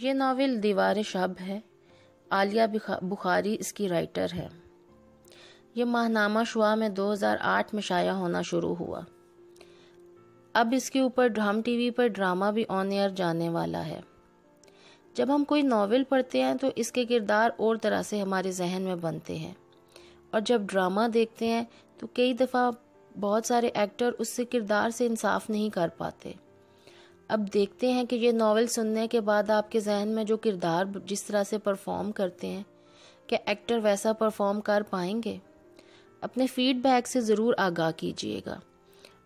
یہ ناول دیوار شب ہے۔ عالیہ بخاری اس کی رائٹر ہے۔ یہ ماہنامہ شعا میں دو ہزار آٹھ میں شائع ہونا شروع ہوا۔ اب اس کے اوپر ڈرام ٹی وی پر ڈرامہ بھی آن ایئر جانے والا ہے۔ جب ہم کوئی ناول پڑھتے ہیں تو اس کے کردار اور طرح سے ہمارے ذہن میں بنتے ہیں۔ اور جب ڈرامہ دیکھتے ہیں تو کئی دفعہ بہت سارے ایکٹر اس سے کردار سے انصاف نہیں کر پاتے۔ اب دیکھتے ہیں کہ یہ ناول سننے کے بعد آپ کے ذہن میں جو کردار جس طرح سے پرفارم کرتے ہیں، کیا ایکٹر ویسا پرفارم کر پائیں گے؟ اپنے فیڈ بیک سے ضرور آگاہ کیجیے گا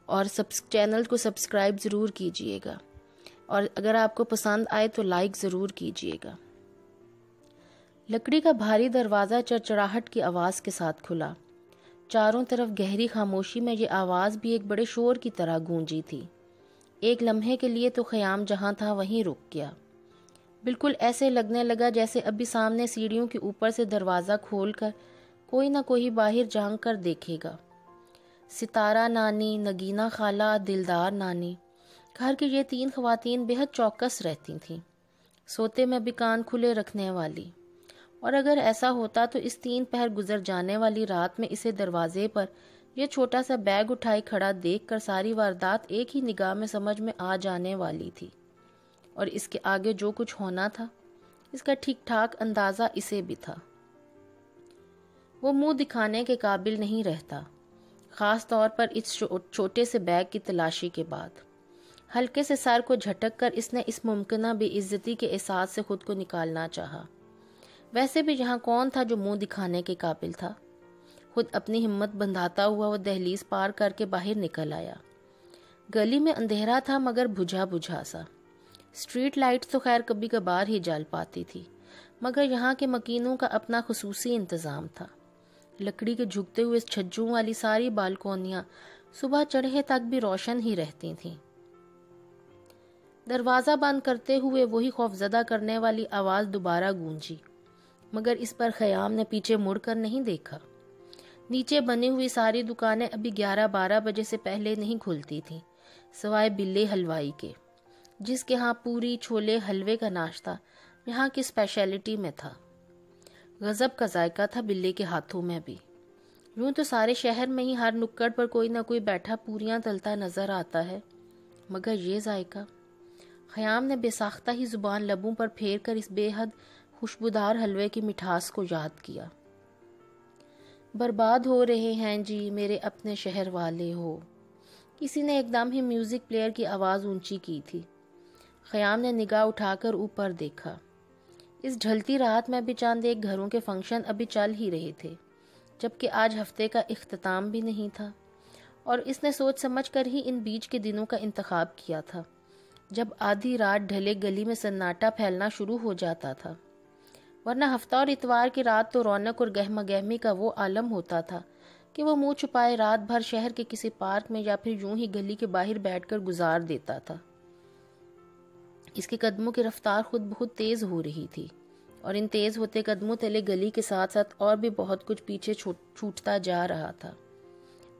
اور چینل کو سبسکرائب ضرور کیجیے گا اور اگر آپ کو پسند آئے تو لائک ضرور کیجیے گا۔ لکڑی کا بھاری دروازہ چرچڑاہٹ کی آواز کے ساتھ کھلا۔ چاروں طرف گہری خاموشی میں یہ آواز بھی ایک بڑے شور کی طرح گونجی تھی۔ ایک لمحے کے لیے تو خیام جہاں تھا وہیں رک گیا۔ بالکل ایسے لگنے لگا جیسے ابھی سامنے سیڑھیوں کے اوپر سے دروازہ کھول کر کوئی نہ کوئی باہر جانگ کر دیکھے گا۔ ستارہ نانی نگینہ خالہ، دلدار نانی۔ گھر کی یہ تین خواتین بہت چوکس رہتی تھیں۔ سوتے میں بھی کان کھلے رکھنے والی۔ اور اگر ایسا ہوتا تو اس تین پہر گزر جانے والی رات میں اسے دروازے پر یہ چھوٹا سا بیگ اٹھائی کھڑا دیکھ کر ساری واردات ایک ہی نگاہ میں سمجھ میں آ جانے والی تھی۔ اور اس کے آگے جو کچھ ہونا تھا، اس کا ٹھیک ٹھاک اندازہ اسے بھی تھا۔ وہ منہ دکھانے کے قابل نہیں رہتا، خاص طور پر اس چھوٹے سے بیگ کی تلاشی کے بعد۔ ہلکے سے سر کو جھٹک کر اس نے اس ممکنہ بے عزتی کے احساس سے خود کو نکالنا چاہا۔ ویسے بھی یہاں کون تھا جو منہ دکھانے کے قابل تھا؟ خود اپنی ہمت بندھاتا ہوا وہ دہلیز پار کر کے باہر نکل آیا۔ گلی میں اندھیرا تھا مگر بجھا بجھا سا۔ اسٹریٹ لائٹ تو خیر کبھی کبھار ہی جال پاتی تھی، مگر یہاں کے مکینوں کا اپنا خصوصی انتظام تھا۔ لکڑی کے جھکتے ہوئے چھجوں والی ساری بالکونیاں صبح چڑھے تک بھی روشن ہی رہتی تھیں۔ دروازہ بند کرتے ہوئے وہی خوفزدہ کرنے والی آواز دوبارہ گونجی، مگر اس پر خیام نے پیچھے مڑ کر نہیں دیکھا۔ نیچے بنی ہوئی ساری دکانیں ابھی گیارہ بارہ بجے سے پہلے نہیں کھلتی تھیں، سوائے بلے حلوائی کے، جس کے ہاں پوری چھولے حلوے کا ناشتہ یہاں کی اسپیشلٹی میں تھا۔ غزب کا ذائقہ تھا بلے کے ہاتھوں میں بھی۔ یوں تو سارے شہر میں ہی ہر نکڑ پر کوئی نہ کوئی بیٹھا پوریاں تلتا نظر آتا ہے، مگر یہ ذائقہ۔ خیام نے بے ساختہ ہی زبان لبوں پر پھیر کر اس بے حد خوشبودار حلوے کی مٹھاس کو یاد کیا۔ برباد ہو رہے ہیں۔ جی میرے اپنے شہر والے ہو۔ کسی نے ایک دم ہی میوزک پلیئر کی آواز اونچی کی تھی۔ خیام نے نگاہ اٹھا کر اوپر دیکھا۔ اس ڈھلتی رات میں بھی چاند ایک گھروں کے فنکشن ابھی چل ہی رہے تھے، جبکہ آج ہفتے کا اختتام بھی نہیں تھا۔ اور اس نے سوچ سمجھ کر ہی ان بیچ کے دنوں کا انتخاب کیا تھا، جب آدھی رات ڈھلے گلی میں سناٹا پھیلنا شروع ہو جاتا تھا۔ ورنہ ہفتہ اور اتوار کی رات تو رونق اور گہما گہمی کا وہ عالم ہوتا تھا کہ وہ منہ چھپائے رات بھر شہر کے کسی پارک میں یا پھر یوں ہی گلی کے باہر بیٹھ کر گزار دیتا تھا۔ اس کے قدموں کی رفتار خود بہت تیز ہو رہی تھی اور ان تیز ہوتے قدموں تلے گلی کے ساتھ ساتھ اور بھی بہت کچھ پیچھے چھوٹتا جا رہا تھا۔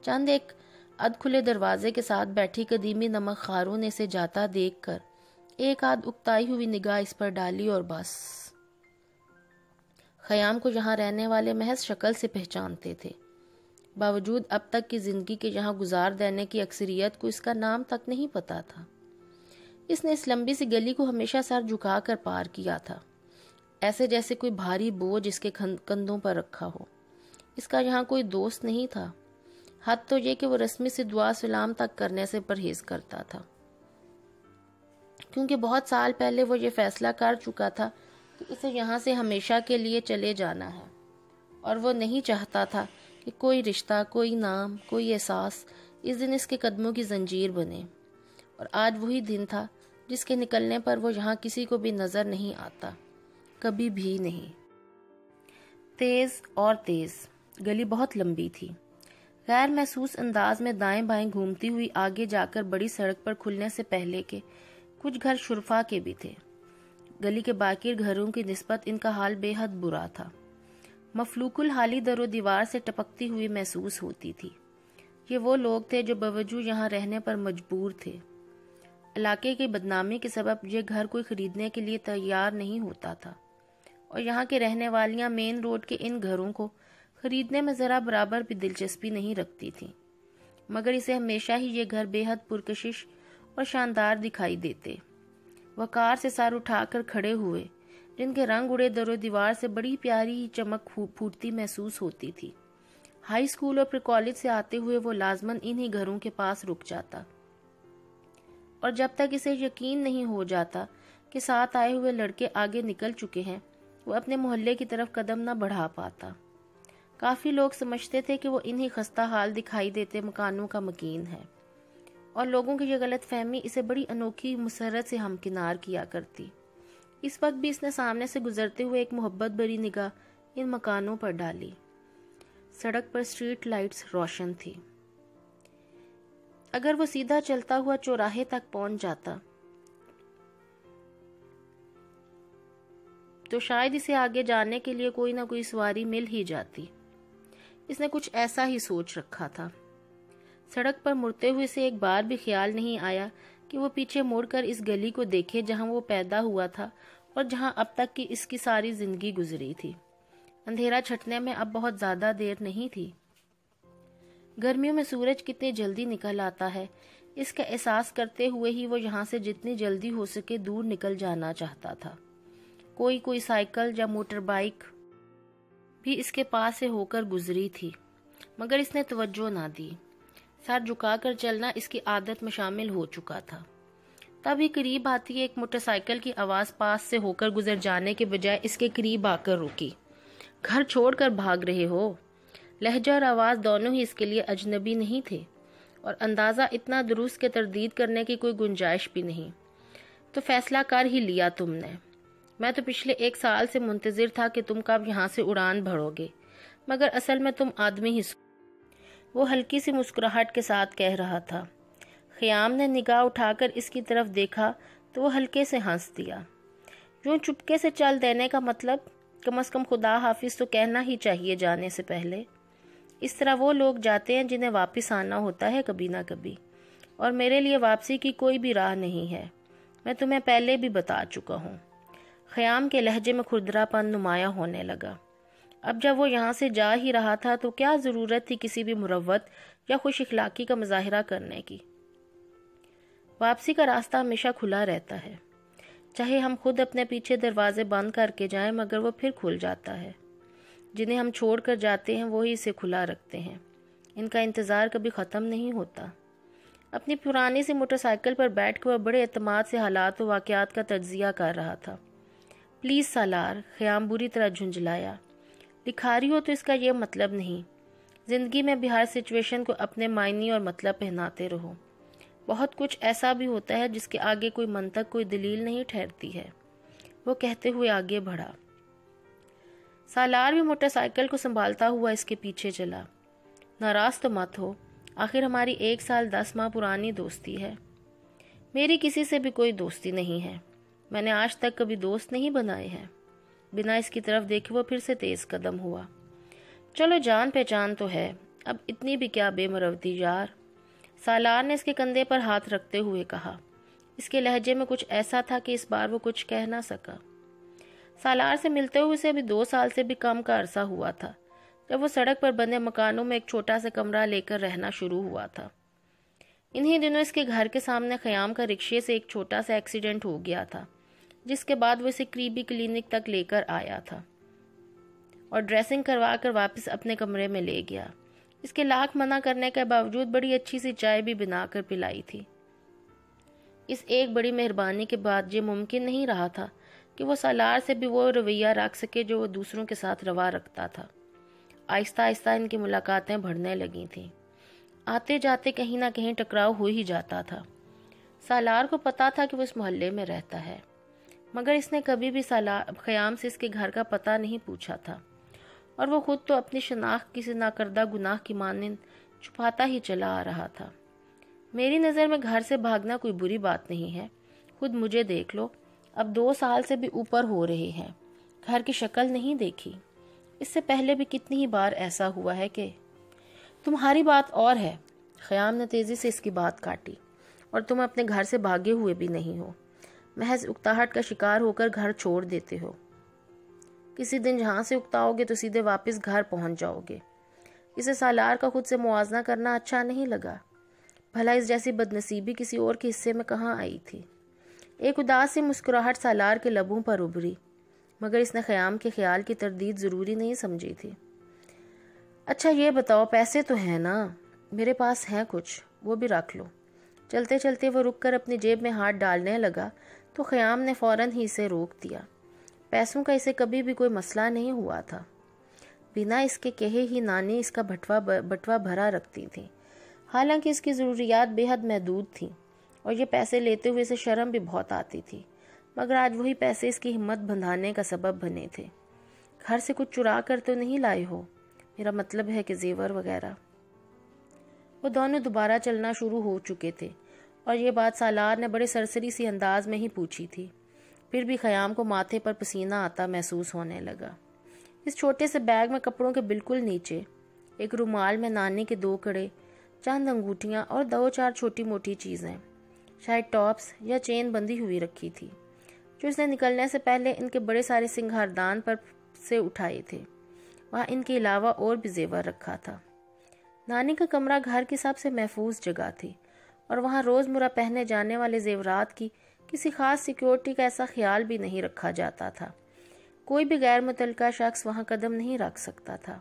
چند ایک اد کھلے دروازے کے ساتھ بیٹھی قدیمی نمک خاروں نے اسے جاتا دیکھ کر ایک آدھ اکتائی ہوئی نگاہ اس پر ڈالی اور بس۔ خیام کو یہاں رہنے والے محض شکل سے پہچانتے تھے۔ باوجود اب تک کی زندگی کے یہاں گزار دینے کی اکثریت کو اس کا نام تک نہیں پتا تھا۔ اس نے اس لمبی سی گلی کو ہمیشہ سر جھکا کر پار کیا تھا۔ ایسے جیسے کوئی بھاری بوجھ اس کے کندھوں پر رکھا ہو۔ اس کا یہاں کوئی دوست نہیں تھا۔ حد تو یہ کہ وہ رسمی سے دعا سلام تک کرنے سے پرہیز کرتا تھا۔ کیونکہ بہت سال پہلے وہ یہ فیصلہ کر چکا تھا کہ اسے یہاں سے ہمیشہ کے لیے چلے جانا ہے۔ اور وہ نہیں چاہتا تھا کہ کوئی رشتہ، کوئی نام، کوئی احساس اس دن اس کے قدموں کی زنجیر بنے۔ اور آج وہی دن تھا جس کے نکلنے پر وہ یہاں کسی کو بھی نظر نہیں آتا، کبھی بھی نہیں۔ تیز اور تیز، گلی بہت لمبی تھی۔ غیر محسوس انداز میں دائیں بائیں گھومتی ہوئی آگے جا کر بڑی سڑک پر کھلنے سے پہلے کے کچھ گھر شرفا کے بھی تھے۔ گلی کے باقی گھروں کی نسبت ان کا حال بے حد برا تھا۔ مفلوک الحالی در و دیوار سے ٹپکتی ہوئی محسوس ہوتی تھی۔ یہ وہ لوگ تھے جو بوجو یہاں رہنے پر مجبور تھے۔ علاقے کی بدنامی کے سبب یہ گھر کوئی خریدنے کے لیے تیار نہیں ہوتا تھا۔ اور یہاں کے رہنے والیاں مین روڈ کے ان گھروں کو خریدنے میں ذرا برابر بھی دلچسپی نہیں رکھتی تھیں۔ مگر اسے ہمیشہ ہی یہ گھر بے حد پرکشش اور شاندار دکھائی دیتے۔ وہ کار سے سار اٹھا کر کھڑے ہوئے، جن کے رنگ اڑے در و دیوار سے بڑی پیاری چمک پھوٹتی محسوس ہوتی تھی۔ ہائی اسکول اور پھر کالج سے آتے ہوئے وہ لازمن انہی گھروں کے پاس رک جاتا۔ اور جب تک اسے یقین نہیں ہو جاتا کہ ساتھ آئے ہوئے لڑکے آگے نکل چکے ہیں، وہ اپنے محلے کی طرف قدم نہ بڑھا پاتا۔ کافی لوگ سمجھتے تھے کہ وہ انہی خستہ حال دکھائی دیتے مکانوں کا مکین ہے۔ اور لوگوں کی یہ غلط فہمی اسے بڑی انوکھی مسرت سے ہمکنار کیا کرتی۔ اس وقت بھی اس نے سامنے سے گزرتے ہوئے ایک محبت بری نگاہ ان مکانوں پر ڈالی۔ سڑک پر اسٹریٹ لائٹس روشن تھی۔ اگر وہ سیدھا چلتا ہوا چوراہے تک پہنچ جاتا، تو شاید اسے آگے جانے کے لیے کوئی نہ کوئی سواری مل ہی جاتی۔ اس نے کچھ ایسا ہی سوچ رکھا تھا۔ سڑک پر مڑتے ہوئے سے ایک بار بھی خیال نہیں آیا کہ وہ پیچھے موڑ کر اس گلی کو دیکھے جہاں وہ پیدا ہوا تھا اور جہاں اب تک کی اس کی ساری زندگی گزری تھی۔ اندھیرا چھٹنے میں اب بہت زیادہ دیر نہیں تھی۔ گرمیوں میں سورج کتنی جلدی نکل آتا ہے۔ اس کا احساس کرتے ہوئے ہی وہ یہاں سے جتنی جلدی ہو سکے دور نکل جانا چاہتا تھا۔ کوئی کوئی سائیکل یا موٹر بائک بھی اس کے پاس سے ہو کر گزری تھی، مگر اس نے توجہ نہ دی۔ سر جھکا کر چلنا اس کی عادت میں شامل ہو چکا تھا۔ تب ہی قریب آتی ایک موٹر سائیکل کی آواز پاس سے ہو کر گزر جانے کے بجائے اس کے قریب آ کر رکی۔ گھر چھوڑ کر بھاگ رہے ہو۔ لہجہ اور آواز دونوں ہی اس کے لیے اجنبی نہیں تھے اور اندازہ اتنا درست کے تردید کرنے کی کوئی گنجائش بھی نہیں۔ تو فیصلہ کر ہی لیا تم نے۔ میں تو پچھلے ایک سال سے منتظر تھا کہ تم کب یہاں سے اڑان بھرو گے، مگر اصل میں تم آدمی ہی وہ ہلکی سی مسکراہٹ کے ساتھ کہہ رہا تھا۔ خیام نے نگاہ اٹھا کر اس کی طرف دیکھا تو وہ ہلکے سے ہنس دیا۔ یوں چپکے سے چل دینے کا مطلب کم از کم خدا حافظ تو کہنا ہی چاہیے جانے سے پہلے۔ اس طرح وہ لوگ جاتے ہیں جنہیں واپس آنا ہوتا ہے کبھی نہ کبھی۔ اور میرے لیے واپسی کی کوئی بھی راہ نہیں ہے۔ میں تمہیں پہلے بھی بتا چکا ہوں۔ خیام کے لہجے میں خردرا پن نمایاں ہونے لگا۔ اب جب وہ یہاں سے جا ہی رہا تھا تو کیا ضرورت تھی کسی بھی مروت یا خوش اخلاقی کا مظاہرہ کرنے کی؟ واپسی کا راستہ ہمیشہ کھلا رہتا ہے۔ چاہے ہم خود اپنے پیچھے دروازے بند کر کے جائیں، مگر وہ پھر کھل جاتا ہے۔ جنہیں ہم چھوڑ کر جاتے ہیں، وہی اسے کھلا رکھتے ہیں۔ ان کا انتظار کبھی ختم نہیں ہوتا۔ اپنی پرانی سی موٹر سائیکل پر بیٹھ کے وہ بڑے اعتماد سے حالات و واقعات کا تجزیہ کر رہا تھا۔ پلیز سالار، خیام بری طرح جھنجلایا لکھاری ہو تو اس کا یہ مطلب نہیں۔ زندگی میں بھی ہر سچویشن کو اپنے معنی اور مطلب پہناتے رہو۔ بہت کچھ ایسا بھی ہوتا ہے جس کے آگے کوئی منطق، کوئی دلیل نہیں ٹھہرتی ہے۔ وہ کہتے ہوئے آگے بڑھا۔ سالار بھی موٹر سائیکل کو سنبھالتا ہوا اس کے پیچھے چلا۔ ناراض تو مت ہو۔ آخر ہماری ایک سال دس ماہ پرانی دوستی ہے۔ میری کسی سے بھی کوئی دوستی نہیں ہے۔ میں نے آج تک کبھی دوست نہیں بنائے ہیں۔ بنا اس کی طرف دیکھے وہ پھر سے تیز قدم ہوا۔ چلو جان پہچان تو ہے، اب اتنی بھی کیا بے مروتی یار۔ سالار نے اس کے کندھے پر ہاتھ رکھتے ہوئے کہا، اس کے لہجے میں کچھ ایسا تھا کہ اس بار وہ کچھ کہہ نہ سکا۔ سالار سے ملتے ہوئے سے ابھی دو سال سے بھی کم کا عرصہ ہوا تھا، جب وہ سڑک پر بندے مکانوں میں ایک چھوٹا سا کمرہ لے کر رہنا شروع ہوا تھا۔ انہی دنوں اس کے گھر کے سامنے خیام کا رکشے سے ایک چھوٹا سا ایکسیڈنٹ ہو گیا تھا۔ جس کے بعد وہ اسے قریبی کلینک تک لے کر آیا تھا اور ڈریسنگ کروا کر واپس اپنے کمرے میں لے گیا۔ اس کے لاکھ منع کرنے کے باوجود بڑی اچھی سی چائے بھی بنا کر پلائی تھی۔ اس ایک بڑی مہربانی کے بعد یہ ممکن نہیں رہا تھا کہ وہ سالار سے بھی وہ رویہ رکھ سکے جو وہ دوسروں کے ساتھ روا رکھتا تھا۔ آہستہ آہستہ ان کی ملاقاتیں بڑھنے لگی تھیں۔ آتے جاتے کہیں نہ کہیں ٹکراؤ ہو ہی جاتا تھا۔ سالار کو پتا تھا کہ وہ اس محلے میں رہتا ہے۔ مگر اس نے کبھی بھی خیام سے اس کے گھر کا پتہ نہیں پوچھا تھا۔ اور وہ خود تو اپنی شناخت کسی ناکردہ گناہ کی مانند چھپاتا ہی چلا آ رہا تھا۔ میری نظر میں گھر سے بھاگنا کوئی بری بات نہیں ہے۔ خود مجھے دیکھ لو۔ اب دو سال سے بھی اوپر ہو رہے ہیں۔ گھر کی شکل نہیں دیکھی۔ اس سے پہلے بھی کتنی ہی بار ایسا ہوا ہے کہ تمہاری بات اور ہے۔ خیام نے تیزی سے اس کی بات کاٹی اور تم اپنے گھر سے بھاگے ہوئے بھی نہیں ہو۔ محض اکتاہٹ کا شکار ہو کر گھر چھوڑ دیتے ہو۔ کسی دن جہاں سے اکتاؤ گے تو سیدھے واپس گھر پہنچ جاؤ گے اسے سالار کا خود سے موازنہ کرنا اچھا نہیں لگا۔ بھلا اس جیسی بدنصیبی کسی اور کے حصے میں کہاں آئی تھی؟ ایک اداس سی مسکراہٹ سالار کے لبوں پر ابری مگر اس نے خیام کے خیال کی تردید ضروری نہیں سمجھی تھی۔ اچھا یہ بتاؤ، پیسے تو ہیں نا؟ میرے پاس ہیں کچھ، وہ بھی رکھ لو۔ چلتے چلتے وہ رک کر اپنی جیب میں ہاتھ ڈالنے لگا۔ تو خیام نے فوراً ہی اسے روک دیا۔ پیسوں کا اسے کبھی بھی کوئی مسئلہ نہیں ہوا تھا۔ بنا اس کے کہے ہی نانی اس کا بٹوا بٹوا بھرا رکھتی تھی حالانکہ اس کی ضروریات بے حد محدود تھیں اور یہ پیسے لیتے ہوئے اسے شرم بھی بہت آتی تھی۔ مگر آج وہی پیسے اس کی ہمت بندھانے کا سبب بنے تھے۔ گھر سے کچھ چرا کر تو نہیں لائے ہو۔ میرا مطلب ہے کہ زیور وغیرہ۔ وہ دونوں دوبارہ چلنا شروع ہو چکے تھے۔ اور یہ بات سالار نے بڑے سرسری سی انداز میں ہی پوچھی تھی۔ پھر بھی خیام کو ماتھے پر پسینہ آتا محسوس ہونے لگا۔ اس چھوٹے سے بیگ میں کپڑوں کے بالکل نیچے، ایک رومال میں نانے کے دو کڑے، چند انگوٹیاں اور دو چار چھوٹی موٹی چیزیں، شاید ٹاپس یا چین بندی ہوئی رکھی تھی، جو اس نے نکلنے سے پہلے ان کے بڑے سارے سنگھاردان پر سے اٹھائے تھے۔ وہاں ان کے علاوہ اور بھی زیور رکھا تھا۔ نانی کا کمرہ گھر کی سب سے محفوظ جگہ تھی۔ اور وہاں روز مرہ پہنے جانے والے زیورات کی کسی خاص سیکیورٹی کا ایسا خیال بھی نہیں رکھا جاتا تھا۔ کوئی بھی غیر متعلقہ شخص وہاں قدم نہیں رکھ سکتا تھا۔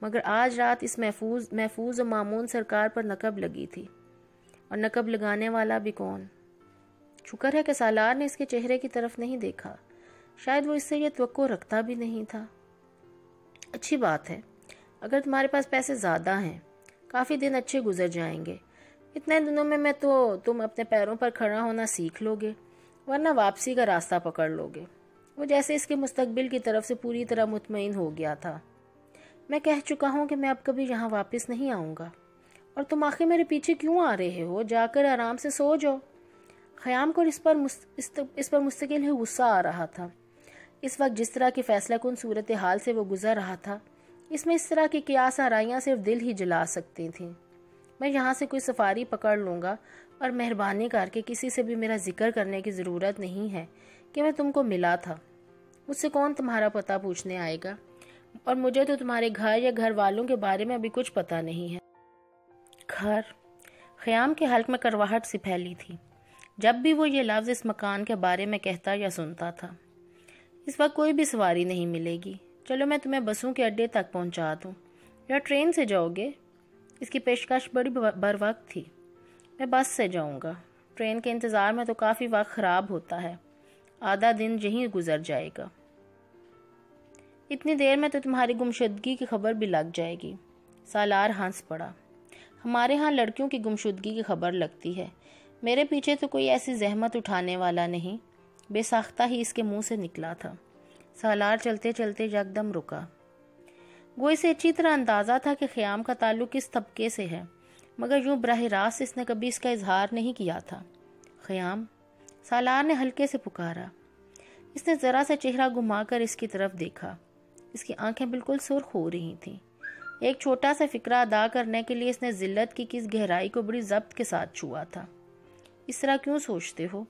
مگر آج رات اس محفوظ محفوظ و معمون سرکار پر نقب لگی تھی۔ اور نقب لگانے والا بھی کون؟ شکر ہے کہ سالار نے اس کے چہرے کی طرف نہیں دیکھا۔ شاید وہ اس سے یہ توقع رکھتا بھی نہیں تھا۔ اچھی بات ہے۔ اگر تمہارے پاس پیسے زیادہ ہیں، کافی دن اچھے گزر جائیں گے۔ اتنے دنوں میں میں تو تم اپنے پیروں پر کھڑا ہونا سیکھ لو گے ورنہ واپسی کا راستہ پکڑ لو گے وہ جیسے اس کے مستقبل کی طرف سے پوری طرح مطمئن ہو گیا تھا۔ میں کہہ چکا ہوں کہ میں اب کبھی یہاں واپس نہیں آؤں گا۔ اور تم آخر میرے پیچھے کیوں آ رہے ہو؟ جا کر آرام سے سو جاؤ۔ خیام کو اس پر اس پر مستقل ہی غصہ آ رہا تھا۔ اس وقت جس طرح کی فیصلہ کن صورتحال سے وہ گزر رہا تھا، اس میں اس طرح کی قیاس آرائیاں صرف دل ہی جلا سکتی تھیں۔ میں یہاں سے کوئی سفاری پکڑ لوں گا اور مہربانی کر کے کسی سے بھی میرا ذکر کرنے کی ضرورت نہیں ہے کہ میں تم کو ملا تھا۔ مجھ سے کون تمہارا پتہ پوچھنے آئے گا؟ اور مجھے تو تمہارے گھر یا گھر والوں کے بارے میں ابھی کچھ پتہ نہیں ہے۔ گھر۔ خیام کے حلق میں کرواہٹ سی پھیلی تھی۔ جب بھی وہ یہ لفظ اس مکان کے بارے میں کہتا یا سنتا تھا۔ اس وقت کوئی بھی سواری نہیں ملے گی۔ چلو میں تمہیں بسوں کے اڈے تک پہنچا دوں۔ یا ٹرین سے جاؤ گے؟ اس کی پیشکش بڑی بر وقت تھی۔ میں بس سے جاؤں گا۔ ٹرین کے انتظار میں تو کافی وقت خراب ہوتا ہے۔ آدھا دن یہیں گزر جائے گا۔ اتنی دیر میں تو تمہاری گمشدگی کی خبر بھی لگ جائے گی۔ سالار ہنس پڑا۔ ہمارے ہاں لڑکیوں کی گمشدگی کی خبر لگتی ہے۔ میرے پیچھے تو کوئی ایسی زحمت اٹھانے والا نہیں۔ بے ساختہ ہی اس کے منہ سے نکلا تھا۔ سالار چلتے چلتے یکدم رکا۔ وہ اسے اچھی طرح اندازہ تھا کہ خیام کا تعلق کس طبقے سے ہے، مگر یوں براہ راست اس نے کبھی اس کا اظہار نہیں کیا تھا۔ خیام، سالار نے ہلکے سے پکارا۔ اس نے ذرا سا چہرہ گھما کر اس کی طرف دیکھا۔ اس کی آنکھیں بالکل سرخ ہو رہی تھیں۔ ایک چھوٹا سا فکرہ ادا کرنے کے لیے اس نے ذلت کی کس گہرائی کو بڑی ضبط کے ساتھ چھوا تھا۔ اس طرح کیوں سوچتے ہو؟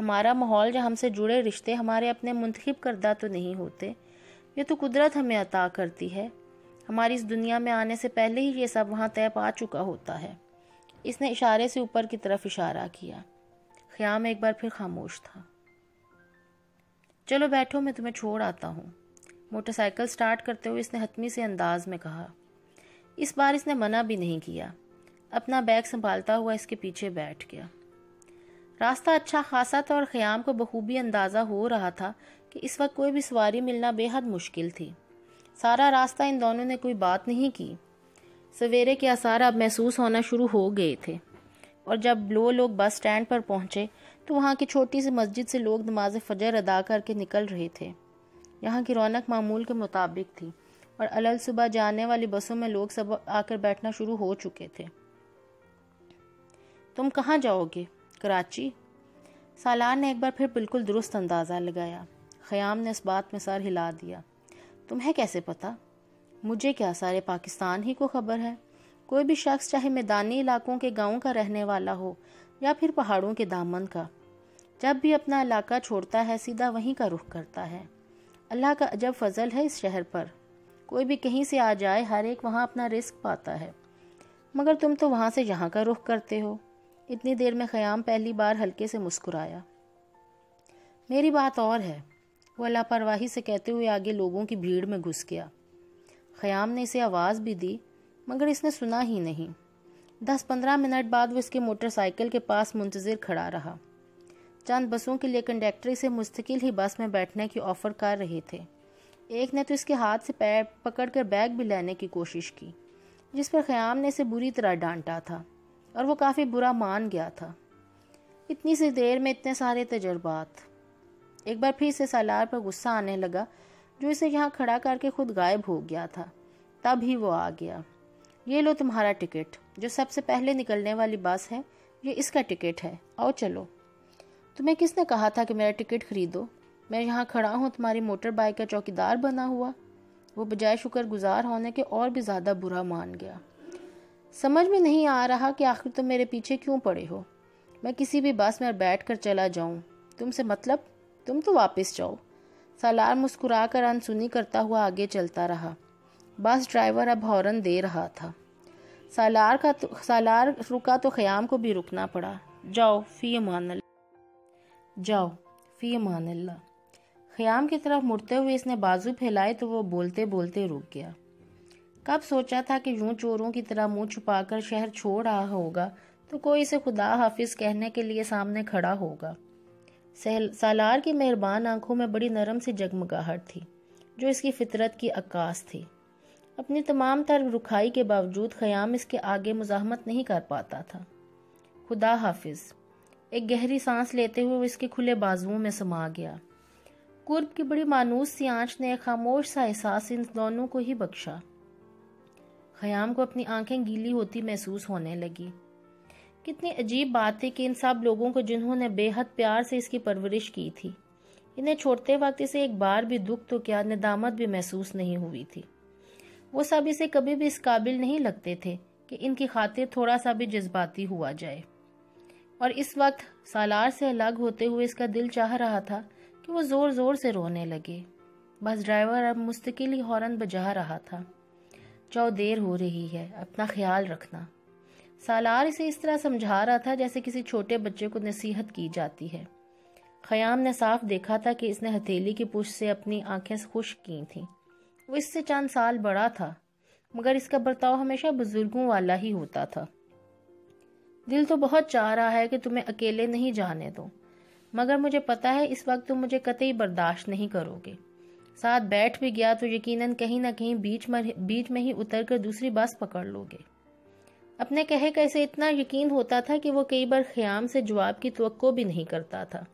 ہمارا ماحول یا ہم سے جڑے رشتے ہمارے اپنے منتخب کردہ تو نہیں ہوتے۔ یہ تو قدرت ہمیں عطا کرتی ہے۔ ہماری اس دنیا میں آنے سے پہلے ہی یہ سب وہاں طے پا چکا ہوتا ہے۔ اس نے اشارے سے اوپر کی طرف اشارہ کیا۔ خیام ایک بار پھر خاموش تھا۔ چلو بیٹھو، میں تمہیں چھوڑ آتا ہوں۔ موٹر سائیکل سٹارٹ کرتے ہوئے اس نے حتمی سے انداز میں کہا۔ اس بار اس نے منع بھی نہیں کیا۔ اپنا بیگ سنبھالتا ہوا اس کے پیچھے بیٹھ گیا۔ راستہ اچھا خاصا تھا اور خیام کو بخوبی اندازہ ہو رہا تھا کہ اس وقت کوئی بھی سواری ملنا بے حد مشکل تھی۔ سارا راستہ ان دونوں نے کوئی بات نہیں کی۔ سویرے کے اثار اب محسوس ہونا شروع ہو گئے تھے۔ اور جب لو لوگ بس سٹینڈ پر پہنچے تو وہاں کی چھوٹی سی مسجد سے لوگ نماز فجر ادا کر کے نکل رہے تھے۔ یہاں کی رونق معمول کے مطابق تھی اور الل صبح جانے والی بسوں میں لوگ سب آ کر بیٹھنا شروع ہو چکے تھے۔ تم کہاں جاؤ گے؟ کراچی؟ سالار نے ایک بار پھر بالکل درست اندازہ لگایا۔ خیام نے اس بات میں سر ہلا دیا۔ تمہیں کیسے پتا مجھے کیا سارے پاکستان ہی کو خبر ہے؟ کوئی بھی شخص چاہے میدانی علاقوں کے گاؤں کا رہنے والا ہو یا پھر پہاڑوں کے دامن کا، جب بھی اپنا علاقہ چھوڑتا ہے، سیدھا وہیں کا رخ کرتا ہے۔ اللہ کا عجب فضل ہے اس شہر پر۔ کوئی بھی کہیں سے آ جائے، ہر ایک وہاں اپنا رزق پاتا ہے۔ مگر تم تو وہاں سے یہاں کا رخ کرتے ہو۔ اتنی دیر میں خیام پہلی بار ہلکے سے مسکرایا۔ میری بات اور ہے۔ وہ اللہ پرواہی سے کہتے ہوئے آگے لوگوں کی بھیڑ میں گھس گیا۔ خیام نے اسے آواز بھی دی، مگر اس نے سنا ہی نہیں۔ دس پندرہ منٹ بعد وہ اس کے موٹر سائیکل کے پاس منتظر کھڑا رہا۔ چند بسوں کے لیے کنڈیکٹر اسے مستقل ہی بس میں بیٹھنے کی آفر کر رہے تھے۔ ایک نے تو اس کے ہاتھ سے پیر پکڑ کر بیگ بھی لینے کی کوشش کی، جس پر خیام نے اسے بری طرح ڈانٹا تھا اور وہ کافی برا مان گیا تھا۔ اتنی سی دیر میں اتنے سارے تجربات۔ ایک بار پھر اسے سالار پر غصہ آنے لگا، جو اسے یہاں کھڑا کر کے خود غائب ہو گیا تھا۔ تب ہی وہ آ گیا۔ یہ لو تمہارا ٹکٹ، جو سب سے پہلے نکلنے والی بس ہے، یہ اس کا ٹکٹ ہے۔ آؤ چلو۔ تمہیں کس نے کہا تھا کہ میرا ٹکٹ خریدو؟ میں یہاں کھڑا ہوں، تمہاری موٹر بائک کا چوکیدار بنا ہوا۔ وہ بجائے شکر گزار ہونے کے اور بھی زیادہ برا مان گیا۔ سمجھ میں نہیں آ رہا کہ آخر تم میرے پیچھے کیوں پڑے ہو۔ میں کسی بھی بس میں بیٹھ کر چلا جاؤں۔ تم سے مطلب؟ تم تو واپس جاؤ۔ سالار مسکرا کر انسنی کرتا ہوا آگے چلتا رہا۔ بس ڈرائیور اب ہارن دے رہا تھا۔ سالار کا تو سالار رکا تو خیام کو بھی رکنا پڑا۔ جاؤ، فی امان اللہ۔ جاؤ، فی امان اللہ۔ خیام کی طرف مڑتے ہوئے اس نے بازو پھیلائے تو وہ بولتے بولتے رک گیا۔ کب سوچا تھا کہ یوں چوروں کی طرح منہ چھپا کر شہر چھوڑ رہا ہوگا، تو کوئی اسے خدا حافظ کہنے کے لیے سامنے کھڑا ہوگا۔ سالار کی مہربان آنکھوں میں بڑی نرم سی جگمگاہٹ تھی، جو اس کی فطرت کی عکاس تھی۔ اپنی تمام تر رکھائی کے باوجود خیام اس کے آگے مزاحمت نہیں کر پاتا تھا۔ خدا حافظ، ایک گہری سانس لیتے ہوئے وہ اس کے کھلے بازوؤں میں سما گیا۔ قرب کی بڑی مانوس سی آنچ نے ایک خاموش سا احساس ان دونوں کو ہی بخشا۔ خیام کو اپنی آنکھیں گیلی ہوتی محسوس ہونے لگی۔ کتنی عجیب بات تھی کہ ان سب لوگوں کو جنہوں نے بے حد پیار سے اس کی پرورش کی تھی۔ انہیں چھوڑتے وقت اسے ایک بار بھی دکھ تو کیا ندامت بھی محسوس نہیں ہوئی تھی۔ وہ سب اسے کبھی بھی اس قابل نہیں لگتے تھے کہ ان کی خاطر تھوڑا سا بھی جذباتی ہوا جائے۔ اور اس وقت سالار سے الگ ہوتے ہوئے اس کا دل چاہ رہا تھا کہ وہ زور زور سے رونے لگے۔ بس ڈرائیور اب مستقل ہی ہارن بجا رہا تھا۔ چو دیر ہو رہی ہے، اپنا خیال رکھنا۔ سالار اسے اس طرح سمجھا رہا تھا جیسے کسی چھوٹے بچے کو نصیحت کی جاتی ہے۔ خیام نے صاف دیکھا تھا کہ اس نے ہتھیلی کی پوش سے اپنی آنکھیں خوش کی تھیں۔ وہ اس سے چند سال بڑا تھا، مگر اس کا برتاؤ ہمیشہ بزرگوں والا ہی ہوتا تھا۔ دل تو بہت چاہ رہا ہے کہ تمہیں اکیلے نہیں جانے دو مگر مجھے پتا ہے اس وقت تم مجھے قطعی برداشت نہیں کرو گے۔ ساتھ بیٹھ بھی گیا تو یقیناً کہیں نہ کہیں بیچ بیچ میں ہی اتر کر دوسری بس پکڑ لو گے۔ اپنے کہے کا اسے اتنا یقین ہوتا تھا کہ وہ کئی بار خیام سے جواب کی توقع بھی نہیں کرتا تھا۔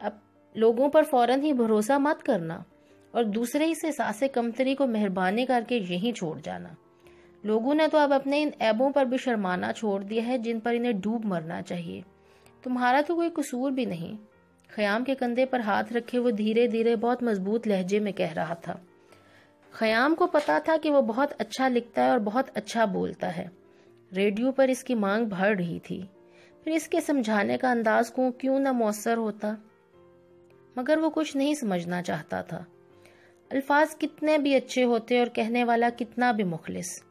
اب لوگوں پر فوراً ہی بھروسہ مت کرنا اور دوسرے ہی سے ساسے کمتری کو مہربانی کر کے یہیں چھوڑ جانا۔ لوگوں نے تو اب اپنے ان عیبوں پر بھی شرمانا چھوڑ دیا ہے جن پر انہیں ڈوب مرنا چاہیے۔ تمہارا تو کوئی قصور بھی نہیں۔ خیام کے کندھے پر ہاتھ رکھے وہ دھیرے دھیرے بہت مضبوط لہجے میں کہہ رہا تھا۔ خیام کو پتا تھا کہ وہ بہت اچھا لکھتا ہے اور بہت اچھا بولتا ہے۔ ریڈیو پر اس کی مانگ بڑھ رہی تھی۔ پھر اس کے سمجھانے کا انداز کو کیوں نہ مؤثر ہوتا؟ مگر وہ کچھ نہیں سمجھنا چاہتا تھا۔ الفاظ کتنے بھی اچھے ہوتے اور کہنے والا کتنا بھی مخلص۔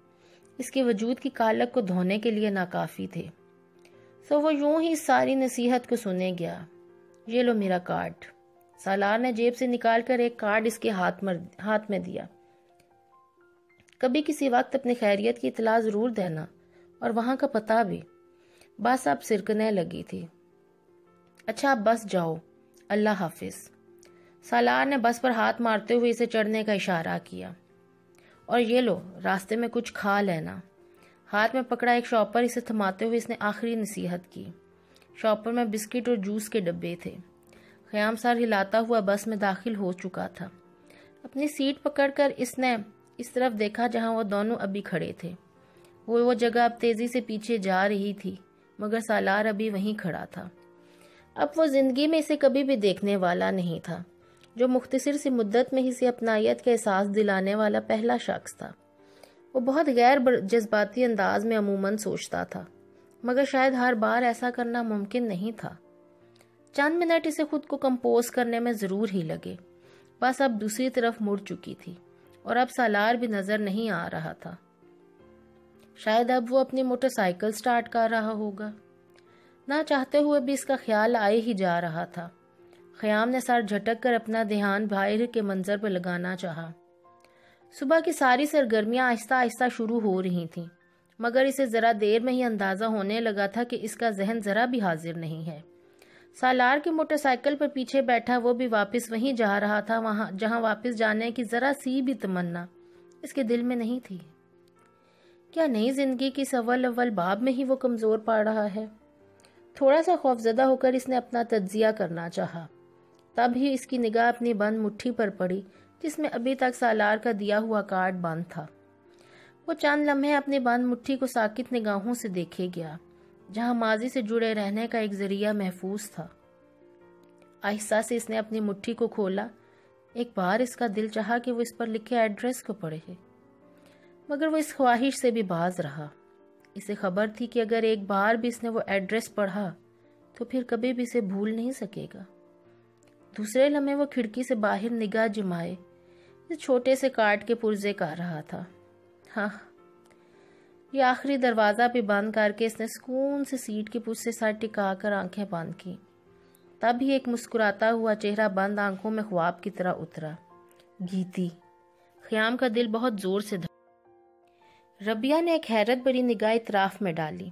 اس کے وجود کی کالک کو دھونے کے لیے ناکافی تھے۔ سو وہ یوں ہی ساری نصیحت کو سنے گیا۔ یہ لو میرا کارڈ۔ سالار نے جیب سے نکال کر ایک کارڈ اس کے ہاتھ میں دیا۔ کبھی کسی وقت اپنی خیریت کی اطلاع ضرور دینا۔ اور وہاں کا پتہ بھی۔ بس اب سرکنے لگی تھی۔ اچھا اب بس جاؤ۔ اللہ حافظ۔ سالار نے بس پر ہاتھ مارتے ہوئے اسے چڑھنے کا اشارہ کیا۔ اور یہ لو، راستے میں کچھ کھا لینا۔ ہاتھ میں پکڑا ایک شاپر، اسے تھماتے ہوئے اس نے آخری نصیحت کی۔ شاپر میں بسکٹ اور جوس کے ڈبے تھے۔ خیام سار ہلاتا ہوا بس میں داخل ہو چکا تھا۔ اپنی سیٹ پکڑ کر اس نے اس طرف دیکھا جہاں وہ دونوں ابھی کھڑے تھے۔ وہ جگہ اب تیزی سے پیچھے جا رہی تھی، مگر سالار ابھی وہیں کھڑا تھا۔ اب وہ زندگی میں اسے کبھی بھی دیکھنے والا نہیں تھا، جو مختصر سی مدت میں ہی سے اپنائیت کا احساس دلانے والا پہلا شخص تھا۔ وہ بہت غیر جذباتی انداز میں عموماً سوچتا تھا، مگر شاید ہر بار ایسا کرنا ممکن نہیں تھا۔ چند منٹ اسے خود کو کمپوز کرنے میں ضرور ہی لگے۔ بس اب دوسری طرف مڑ چکی تھی، اور اب سالار بھی نظر نہیں آ رہا تھا۔ شاید اب وہ اپنی موٹر سائیکل سٹارٹ کر رہا ہوگا۔ نہ چاہتے ہوئے بھی اس کا خیال آئے ہی جا رہا تھا۔ خیام نے سر جھٹک کر اپنا دھیان باہر کے منظر پر لگانا چاہا۔ صبح کی ساری سرگرمیاں آہستہ آہستہ شروع ہو رہی تھیں، مگر اسے ذرا دیر میں ہی اندازہ ہونے لگا تھا کہ اس کا ذہن ذرا بھی حاضر نہیں ہے۔ سالار کی موٹر سائیکل پر پیچھے بیٹھا وہ بھی واپس وہیں جا رہا تھا، وہاں جہاں واپس جانے کی ذرا سی بھی تمنا اس کے دل میں نہیں تھی۔ کیا نئی زندگی کی سول اول باب میں ہی وہ کمزور پا رہا ہے؟ تھوڑا سا خوفزدہ ہو کر اس نے اپنا تجزیہ کرنا چاہا۔ تب ہی اس کی نگاہ اپنی بند مٹھی پر پڑی، جس میں ابھی تک سالار کا دیا ہوا کارڈ بند تھا۔ وہ چند لمحے اپنی بند مٹھی کو ساکت نگاہوں سے دیکھے گیا، جہاں ماضی سے جڑے رہنے کا ایک ذریعہ محفوظ تھا۔ آہستہ سے اس نے اپنی مٹھی کو کھولا۔ ایک بار اس کا دل چاہا کہ وہ اس پر لکھے ایڈریس کو پڑھے۔ مگر وہ اس خواہش سے بھی باز رہا۔ اسے خبر تھی کہ اگر ایک بار بھی اس نے وہ ایڈریس پڑھا، تو پھر کبھی بھی اسے بھول نہیں سکے گا۔ دوسرے لمحے وہ کھڑکی سے باہر نگاہ جمائے چھوٹے سے کارڈ کے پرزے کر رہا تھا۔ ہاں یہ آخری دروازہ پہ بند کر کے اس نے سکون سے سیٹ کے پوچھ سے سر ٹکا کر آنکھیں بند کی تب ہی ایک مسکراتا ہوا چہرہ بند آنکھوں میں خواب کی طرح اترا۔ گیتی خیام کا دل بہت زور سے دھا ربیہ نے ایک حیرت بڑی نگاہ اطراف میں ڈالی۔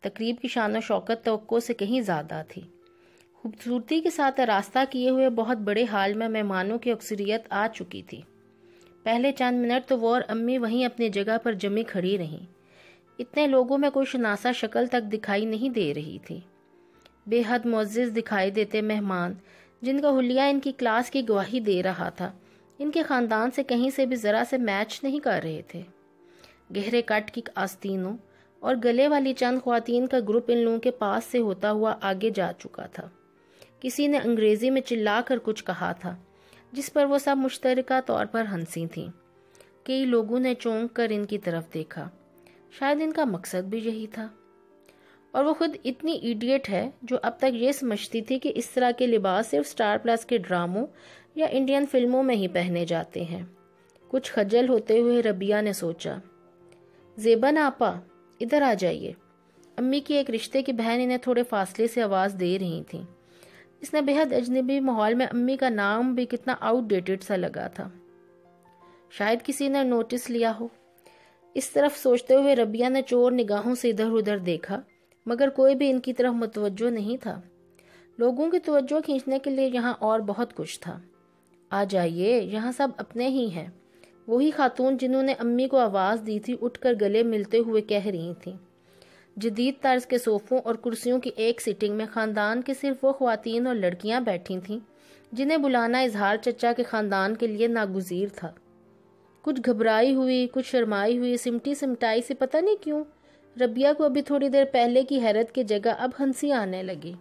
تقریب کی شان و شوکت توقع سے کہیں زیادہ تھی۔ خوبصورتی کے ساتھ راستہ کیے ہوئے بہت بڑے حال میں مہمانوں کی اکثریت آ چکی تھی۔ پہلے چند منٹ تو وہ اور امی وہیں اپنی جگہ پر جمی کھڑی رہیں۔ اتنے لوگوں میں کوئی شناسا شکل تک دکھائی نہیں دے رہی تھی۔ بے حد معزز دکھائی دیتے مہمان، جن کا حلیہ ان کی کلاس کی گواہی دے رہا تھا۔ ان کے خاندان سے کہیں سے بھی ذرا سے میچ نہیں کر رہے تھے۔ گہرے کٹ کی آستینوں اور گلے والی چند خواتین کا گروپ ان لوگوں کے پاس سے ہوتا ہوا آگے جا چکا تھا۔ کسی نے انگریزی میں چلا کر کچھ کہا تھا، جس پر وہ سب مشترکہ طور پر ہنسی تھیں۔ کئی لوگوں نے چونک کر ان کی طرف دیکھا۔ شاید ان کا مقصد بھی یہی تھا۔ اور وہ خود اتنی ایڈیٹ ہے جو اب تک یہ سمجھتی تھی کہ اس طرح کے لباس صرف سٹار پلس کے ڈراموں یا انڈین فلموں میں ہی پہنے جاتے ہیں۔ کچھ خجل ہوتے ہوئے ربیہ نے سوچا زیبن آپا، ادھر آ جائیے۔ امی کی ایک رشتے کی بہن انہیں تھوڑے فاصلے سے آواز دے رہی تھیں۔ اس نے بہت اجنبی ماحول میں امی کا نام بھی کتنا آؤٹ ڈیٹڈ سا لگا تھا۔ شاید کسی نے نوٹس لیا ہو۔ اس طرف سوچتے ہوئے ربیہ نے چور نگاہوں سے ادھر ادھر دیکھا، مگر کوئی بھی ان کی طرف متوجہ نہیں تھا۔ لوگوں کی توجہ کھینچنے کے لیے یہاں اور بہت کچھ تھا۔ آ جائیے، یہاں سب اپنے ہی ہیں۔ وہی خاتون جنہوں نے امی کو آواز دی تھی، اٹھ کر گلے ملتے ہوئے کہہ رہی تھیں۔ جدید طرز کے صوفوں اور کرسیوں کی ایک سیٹنگ میں خاندان کے صرف وہ خواتین اور لڑکیاں بیٹھی تھیں، جنہیں بلانا اظہار چچا کے خاندان کے لیے ناگزیر تھا۔ کچھ گھبرائی ہوئی، کچھ شرمائی ہوئی، سمٹی سمٹائی سے پتہ نہیں کیوں ربیہ کو ابھی تھوڑی دیر پہلے کی حیرت کی جگہ اب ہنسی آنے لگی۔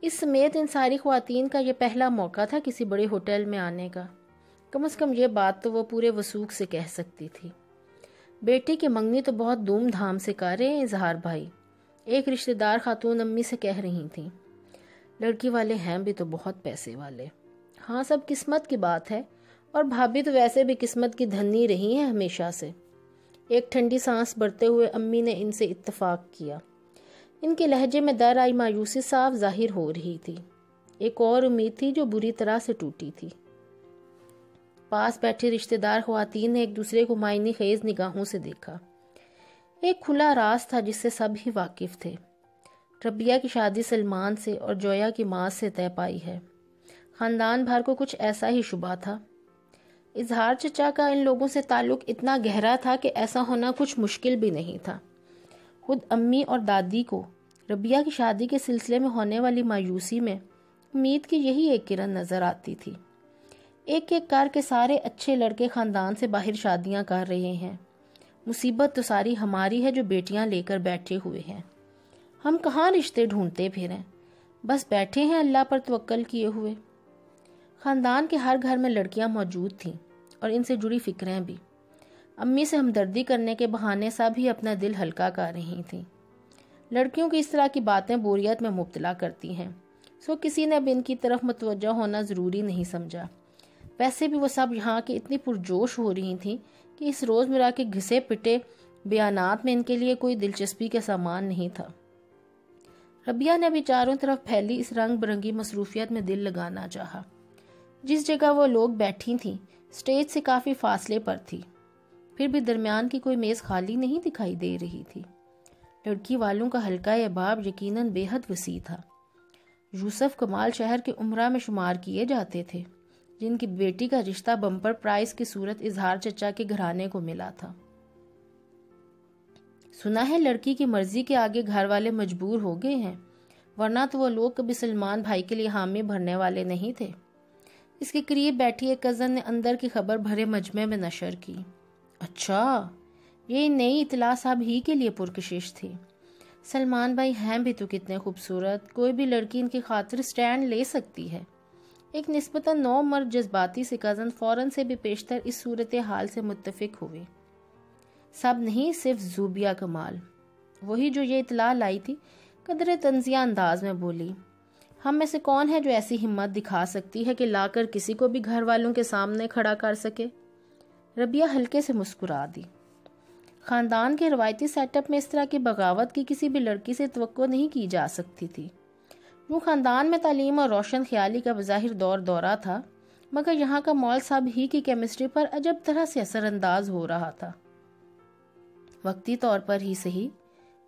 اس سمیت ان ساری خواتین کا یہ پہلا موقع تھا کسی بڑے ہوٹل میں آنے کا۔ کم از کم یہ بات تو وہ پورے وسوخ سے کہہ سکتی تھی۔ بیٹی کی منگنی تو بہت دھوم دھام سے کر رہے ہیں اظہار بھائی۔ ایک رشتہ دار خاتون امی سے کہہ رہی تھیں۔ لڑکی والے ہیں بھی تو بہت پیسے والے۔ ہاں سب قسمت کی بات ہے۔ اور بھابھی تو ویسے بھی قسمت کی دھنی رہی ہیں ہمیشہ سے۔ ایک ٹھنڈی سانس بڑھتے ہوئے امی نے ان سے اتفاق کیا۔ ان کے لہجے میں در آئی مایوسی صاف ظاہر ہو رہی تھی۔ ایک اور امید تھی جو بری طرح سے ٹوٹی تھی۔ پاس بیٹھے رشتہ دار خواتین نے ایک دوسرے کو معنی خیز نگاہوں سے دیکھا۔ ایک کھلا راز تھا جس سے سب ہی واقف تھے۔ ربیہ کی شادی سلمان سے اور جویا کی ماں سے طے پائی ہے۔ خاندان بھر کو کچھ ایسا ہی شبہ تھا۔ اظہار چچا کا ان لوگوں سے تعلق اتنا گہرا تھا کہ ایسا ہونا کچھ مشکل بھی نہیں تھا۔ خود امی اور دادی کو ربیہ کی شادی کے سلسلے میں ہونے والی مایوسی میں امید کی یہی ایک کرن نظر آتی تھی۔ ایک ایک کار کے سارے اچھے لڑکے خاندان سے باہر شادیاں کر رہے ہیں۔ مصیبت تو ساری ہماری ہے جو بیٹیاں لے کر بیٹھے ہوئے ہیں۔ ہم کہاں رشتے ڈھونڈتے پھریں بس بیٹھے ہیں اللہ پر توکل کیے ہوئے۔ خاندان کے ہر گھر میں لڑکیاں موجود تھیں اور ان سے جڑی فکریں بھی۔ امی سے ہمدردی کرنے کے بہانے سب ہی اپنا دل ہلکا کر رہی تھیں۔ لڑکیوں کی اس طرح کی باتیں بوریت میں مبتلا کرتی ہیں۔ سو کسی نے اب ان کی طرف متوجہ ہونا ضروری نہیں سمجھا۔ ویسے بھی وہ سب یہاں کی اتنی پرجوش ہو رہی تھیں کہ اس روز مرا کے گھسے پٹے بیانات میں ان کے لیے کوئی دلچسپی کا سامان نہیں تھا۔ ربیہ نے بھی چاروں طرف پھیلی اس رنگ برنگی مصروفیت میں دل لگانا چاہا۔ جس جگہ وہ لوگ بیٹھی تھیں، سٹیج سے کافی فاصلے پر تھی۔ پھر بھی درمیان کی کوئی میز خالی نہیں دکھائی دے رہی تھی۔ لڑکی والوں کا حلقہ احباب یقیناً بے حد وسیع تھا۔ یوسف کمال شہر کے عمرہ میں شمار کیے جاتے تھے۔ جن کی بیٹی کا رشتہ بمپر پرائز کی صورت اظہار چچا کے گھرانے کو ملا تھا۔ سنا ہے لڑکی کی مرضی کے آگے گھر والے مجبور ہو گئے ہیں، ورنہ تو وہ لوگ کبھی سلمان بھائی کے لیے حامی بھرنے والے نہیں تھے۔ اس کے قریب بیٹھی ایک کزن نے اندر کی خبر بھرے مجمع میں نشر کی۔ اچھا یہ نئی اطلاع صاحب ہی کے لیے پرکشش تھی۔ سلمان بھائی ہیں بھی تو کتنے خوبصورت، کوئی بھی لڑکی ان کی خاطر سٹینڈ لے سکتی ہے۔ ایک نسبتاً نو مرد جذباتی سے کزن فوراً سے بھی پیشتر اس صورت حال سے متفق ہوئے سب نہیں، صرف زوبیا کمال۔ وہی جو یہ اطلاع لائی تھی، قدر تنزیہ انداز میں بولی۔ ہم میں سے کون ہے جو ایسی ہمت دکھا سکتی ہے کہ لا کر کسی کو بھی گھر والوں کے سامنے کھڑا کر سکے؟ ربیہ ہلکے سے مسکرا دی۔ خاندان کے روایتی سیٹ اپ میں اس طرح کی بغاوت کی کسی بھی لڑکی سے توقع نہیں کی جا سکتی تھی۔ وہ خاندان میں تعلیم اور روشن خیالی کا بظاہر دور دورہ تھا، مگر یہاں کا مول صاحب ہی کی کیمسٹری پر عجب طرح سے اثر انداز ہو رہا تھا۔ وقتی طور پر ہی صحیح،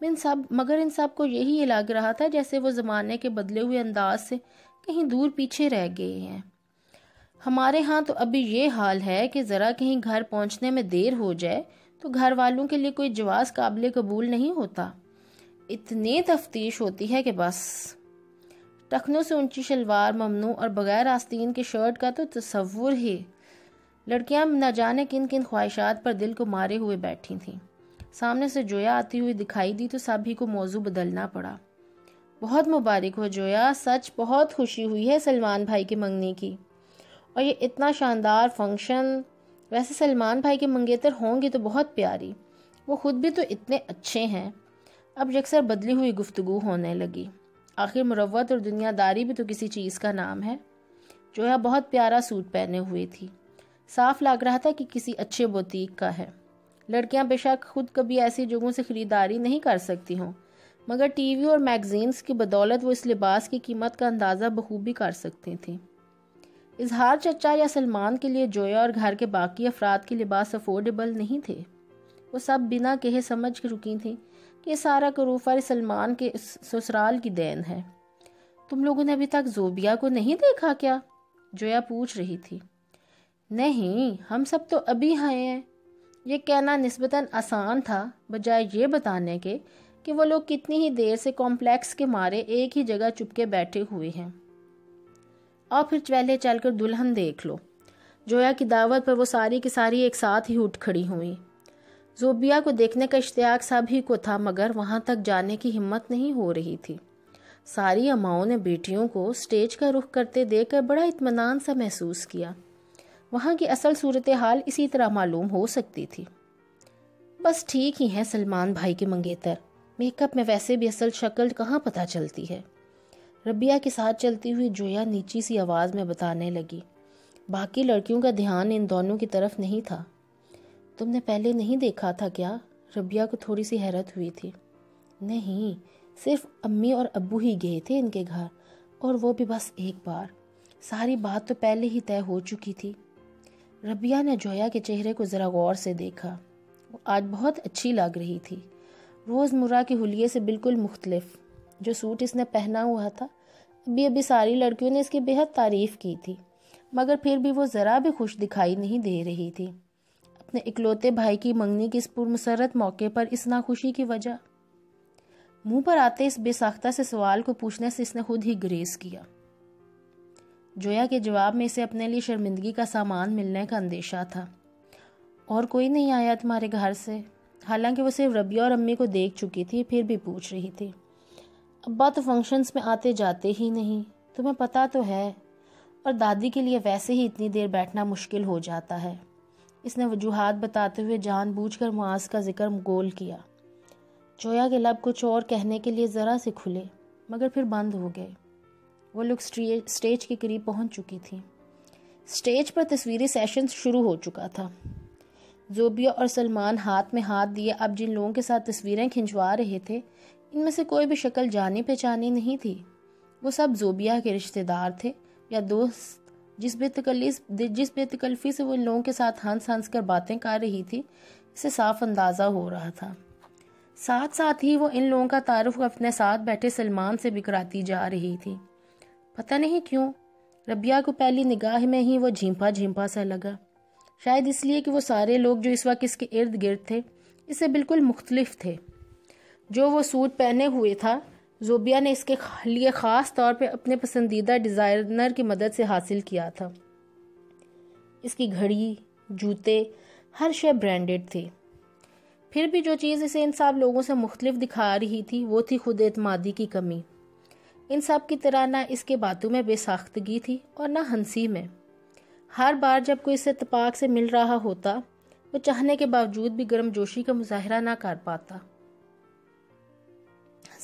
ان سب، مگر ان سب کو یہی لگ رہا تھا جیسے وہ زمانے کے بدلے ہوئے انداز سے کہیں دور پیچھے رہ گئے ہیں۔ ہمارے ہاں تو ابھی یہ حال ہے کہ ذرا کہیں گھر پہنچنے میں دیر ہو جائے تو گھر والوں کے لیے کوئی جواز قابل قبول نہیں ہوتا۔ اتنی تفتیش ہوتی ہے کہ بس۔ ٹخنوں سے اونچی شلوار، ممنوع اور بغیر آستین کے شرٹ کا تو تصور ہی۔ لڑکیاں نہ جانے کن کن خواہشات پر دل کو مارے ہوئے بیٹھی تھیں۔ سامنے سے جویا آتی ہوئی دکھائی دی تو سبھی کو موضوع بدلنا پڑا۔ بہت مبارک ہو جویا، سچ بہت خوشی ہوئی ہے سلمان بھائی کے منگنی کی۔ اور یہ اتنا شاندار فنکشن، ویسے سلمان بھائی کے منگیتر ہوں گے تو بہت پیاری۔ وہ خود بھی تو اتنے اچھے ہیں۔ اب یکسر بدلی ہوئی گفتگو ہونے لگی۔ آخر مروت اور دنیا داری بھی تو کسی چیز کا نام ہے۔ جویا بہت پیارا سوٹ پہنے ہوئی تھی۔ صاف لگ رہا تھا کہ کسی اچھے بوتیک کا ہے۔ لڑکیاں بے شک خود کبھی ایسی جگہوں سے خریداری نہیں کر سکتی ہوں۔ مگر ٹی وی اور میگزینز کی بدولت وہ اس لباس کی قیمت کا اندازہ بخوبی کر سکتی تھیں۔ اظہار چچا یا سلمان کے لیے جویا اور گھر کے باقی افراد کے لباس افورڈیبل نہیں تھے۔ وہ سب بنا کہے سمجھ کے رکی تھیں۔ کہ سارا کروفر سلمان کے سسرال کی دین ہے۔ تم لوگوں نے ابھی تک زوبیا کو نہیں دیکھا کیا؟ جویا پوچھ رہی تھی۔ نہیں، ہم سب تو ابھی آئے ہیں۔ یہ کہنا نسبتاً آسان تھا، بجائے یہ بتانے کے کہ وہ لوگ کتنی ہی دیر سے کمپلیکس کے مارے ایک ہی جگہ چپکے بیٹھے ہوئے ہیں۔ اور پھر چویلے چل کر دلہن دیکھ لو۔ جویا کی دعوت پر وہ ساری کی ساری ایک ساتھ ہی اٹھ کھڑی ہوئی زوبیا کو دیکھنے کا اشتیاق سبھی کو تھا، مگر وہاں تک جانے کی ہمت نہیں ہو رہی تھی۔ ساری اماؤں نے بیٹیوں کو سٹیج کا رخ کرتے دیکھ کر بڑا اطمینان سا محسوس کیا۔ وہاں کی اصل صورتحال اسی طرح معلوم ہو سکتی تھی۔ بس ٹھیک ہی ہے سلمان بھائی کے منگیتر۔ میک اپ میں ویسے بھی اصل شکل کہاں پتہ چلتی ہے؟ ربیہ کے ساتھ چلتی ہوئی جویا نیچی سی آواز میں بتانے لگی۔ باقی لڑکیوں کا دھیان ان دونوں کی طرف نہیں تھا۔ تم نے پہلے نہیں دیکھا تھا کیا؟ ربیہ کو تھوڑی سی حیرت ہوئی تھی۔ نہیں، صرف امی اور ابو ہی گئے تھے ان کے گھر، اور وہ بھی بس ایک بار۔ ساری بات تو پہلے ہی طے ہو چکی تھی۔ ربیہ نے جویا کے چہرے کو ذرا غور سے دیکھا۔ وہ آج بہت اچھی لگ رہی تھی۔ روز مرہ کے حلیے سے بالکل مختلف۔ جو سوٹ اس نے پہنا ہوا تھا، ابھی ابھی ساری لڑکیوں نے اس کی بہت تعریف کی تھی۔ مگر پھر بھی وہ ذرا بھی خوش دکھائی نہیں دے رہی تھی۔ اپنے اکلوتے بھائی کی منگنی کی اس پرمسرت موقع پر اس ناخوشی کی وجہ؟ منہ پر آتے اس بے ساختہ سے سوال کو پوچھنے سے اس نے خود ہی گریز کیا۔ جویا کے جواب میں اسے اپنے لیے شرمندگی کا سامان ملنے کا اندیشہ تھا۔ اور کوئی نہیں آیا تمہارے گھر سے۔ حالانکہ وہ صرف ربیہ اور امی کو دیکھ چکی تھی، پھر بھی پوچھ رہی تھی۔ ابا تو فنکشنز میں آتے جاتے ہی نہیں۔ تمہیں پتا تو ہے۔ اور دادی کے لیے ویسے ہی اتنی دیر بیٹھنا مشکل ہو جاتا ہے۔ اس نے وجوہات بتاتے ہوئے جان بوجھ کر معاذ کا ذکر گول کیا۔ جویا کے لب کچھ اور کہنے کے لیے ذرا سے کھلے، مگر پھر بند ہو گئے۔ وہ لوگ سٹیج کے قریب پہنچ چکی تھی سٹیج پر تصویری سیشن شروع ہو چکا تھا۔ زوبیا اور سلمان ہاتھ میں ہاتھ دیے اب جن لوگوں کے ساتھ تصویریں کھنچوا رہے تھے، ان میں سے کوئی بھی شکل جانی پہچانی نہیں تھی۔ وہ سب زوبیا کے رشتہ دار تھے یا دوست جس بے جس بے تکلفی سے وہ ان لوگوں کے ساتھ ہنس ہنس کر باتیں کر رہی تھی، اسے صاف اندازہ ہو رہا تھا۔ ساتھ ساتھ ہی وہ ان لوگوں کا تعارف اپنے ساتھ بیٹھے سلمان سے بکراتی جا رہی تھی۔ پتہ نہیں کیوں ربیہ کو پہلی نگاہ میں ہی وہ جھیمپا جھیمپا سا لگا۔ شاید اس لیے کہ وہ سارے لوگ جو اس وقت اس کے ارد گرد تھے، اسے بالکل مختلف تھے۔ جو وہ سوٹ پہنے ہوئے تھا زوبیا نے اس کے لیے خاص طور پہ اپنے پسندیدہ ڈیزائنر کی مدد سے حاصل کیا تھا۔ اس کی گھڑی، جوتے، ہر شے برانڈڈ تھے پھر بھی جو چیز اسے ان سب لوگوں سے مختلف دکھا رہی تھی، وہ تھی خود اعتمادی کی کمی۔ ان سب کی طرح نہ اس کے باتوں میں بے ساختگی تھی اور نہ ہنسی میں۔ ہر بار جب کوئی اس اتفاق سے مل رہا ہوتا، وہ چاہنے کے باوجود بھی گرم جوشی کا مظاہرہ نہ کر پاتا۔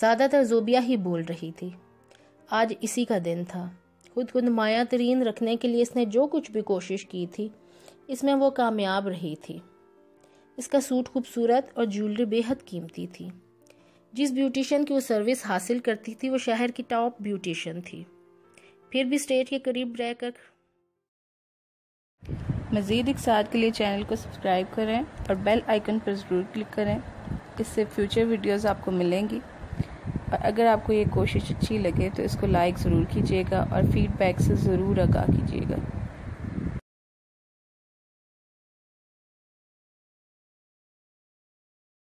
زیادہ تر زوبیا ہی بول رہی تھی۔ آج اسی کا دن تھا۔ خود کو نمایاں ترین رکھنے کے لیے اس نے جو کچھ بھی کوشش کی تھی، اس میں وہ کامیاب رہی تھی۔ اس کا سوٹ خوبصورت اور جیولری بے حد قیمتی تھی۔ جس بیوٹیشن کی وہ سروس حاصل کرتی تھی، وہ شہر کی ٹاپ بیوٹیشن تھی۔ پھر بھی اسٹیج کے قریب رہ کر۔ مزید ایک ساتھ کے لیے چینل کو سبسکرائب کریں اور بیل آئیکن پر ضرور کلک کریں۔ اس سے فیوچر ویڈیوز آپ کو ملیں گی۔ اور اگر آپ کو یہ کوشش اچھی لگے تو اس کو لائک ضرور کیجیے گا اور فیڈ بیک سے ضرور آگاہ کیجیے گا۔